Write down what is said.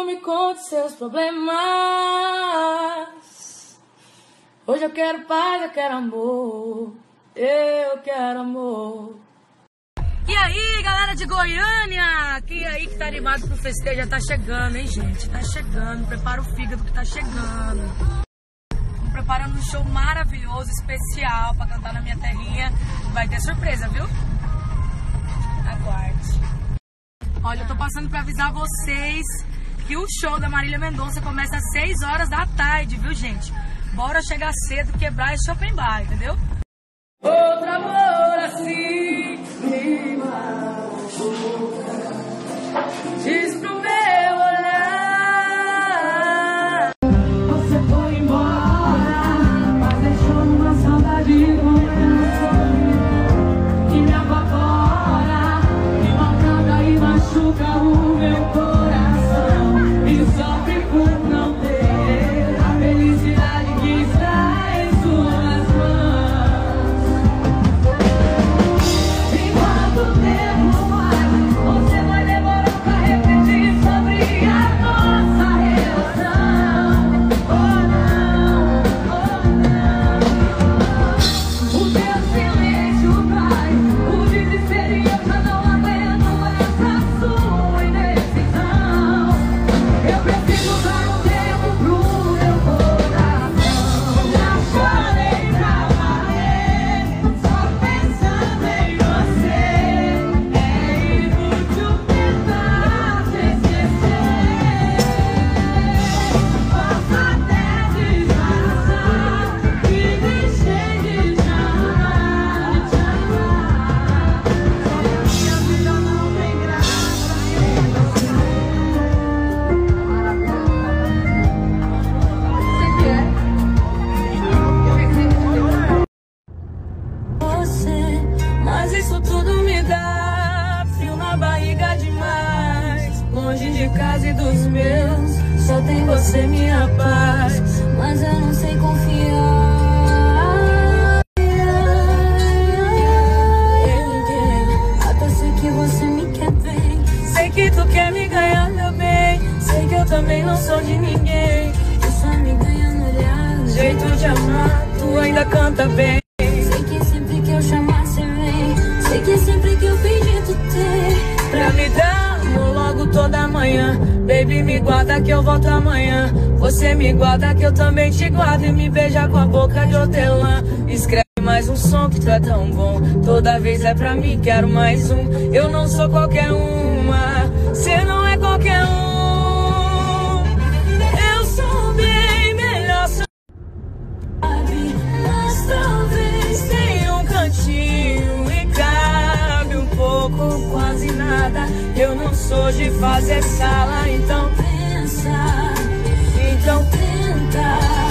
não me conte seus problemas. Hoje eu quero paz, eu quero amor. Eu quero amor. E aí, galera de Goiânia? Quem aí que tá animado pro festejo já tá chegando, hein, gente? Tá chegando. Prepara o fígado que tá chegando. Preparando um show maravilhoso, especial pra cantar na minha terrinha. Vai ter surpresa, viu? Aguarde. Olha, eu tô passando pra avisar vocês que o show da Marília Mendonça começa às 6 horas da tarde, viu, gente? Bora chegar cedo, quebrar esse shopping bar, entendeu? Outro amor assim me machuca. Diz pro meu olhar. Você foi embora, mas deixou uma saudade que me apavora, me maltrata e machuca o casa e dos meus, só tem você minha paz. Mas eu não sei confiar. Em ninguém, até sei que você me quer bem. Sei que tu quer me ganhar, meu bem. Sei que eu também não sou de ninguém. Tu só me ganha no olhar. Jeito de amar, tu ainda canta bem. Manhã Baby me guarda que eu volto amanhã. Você me guarda que eu também te guardo. E me beija com a boca de hortelã. Escreve mais um som que tu é tão bom. Toda vez é pra mim, quero mais um. Eu não sou qualquer uma. Cê não é qualquer um Eu não sou de fazer sala, então pensa, então tenta.